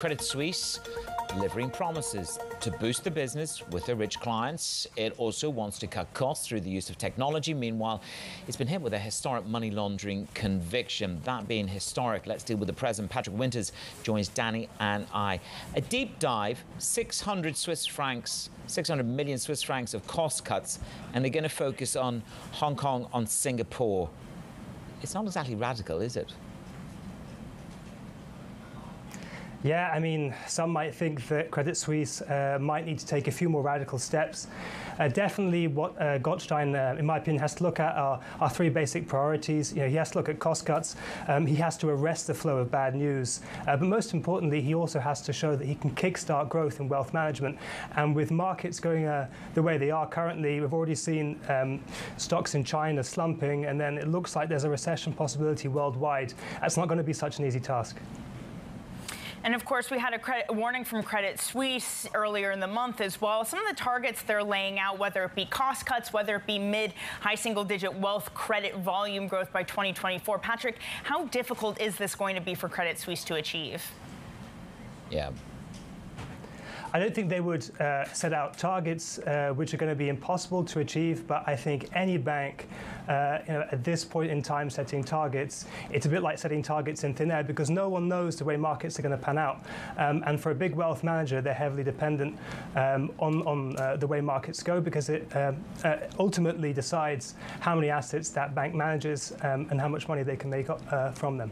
Credit Suisse delivering promises to boost the business with their rich clients. It also wants to cut costs through the use of technology. Meanwhile, it's been hit with a historic money laundering conviction. That being historic, let's deal with the present. Patrick Winters joins Danny and I. A deep dive, 600 Swiss francs, 600 million Swiss francs of cost cuts, and they're going to focus on Hong Kong, on Singapore. It's not exactly radical, is it? Yeah, I mean, some might think that Credit Suisse uh, might need to take a few more radical steps. Uh, definitely, what uh, Gottstein, uh, in my opinion, has to look at are, are, three basic priorities. You know, he has to look at cost cuts. Um, he has to arrest the flow of bad news. Uh, but most importantly, he also has to show that he can kickstart growth in wealth management. And with markets going uh, the way they are currently, we've already seen um, stocks in China slumping, and then it looks like there's a recession possibility worldwide. That's not going to be such an easy task. And of course, we had a, credit, warning from Credit Suisse earlier in the month as well. Some of the targets they're laying out, whether it be cost cuts, whether it be mid, high single digit wealth credit volume growth by 2024. Patrick, how difficult is this going to be for Credit Suisse to achieve? Yeah, I don't think they would uh, set out targets uh, which are going to be impossible to achieve, but I think any bank uh, you know, at this point in time setting targets, it's a bit like setting targets in thin air because no one knows the way markets are going to pan out. Um, and for a big wealth manager, they're heavily dependent um, on, on uh, the way markets go because it um, uh, ultimately decides how many assets that bank manages um, and how much money they can make uh, from them.